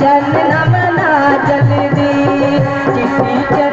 जन नमना जल्दी किसी जन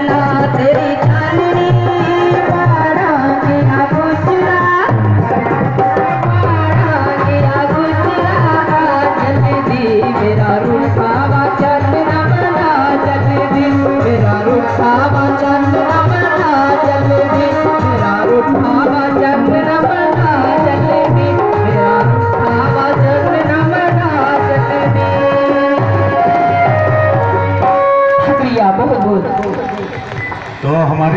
तो हमारी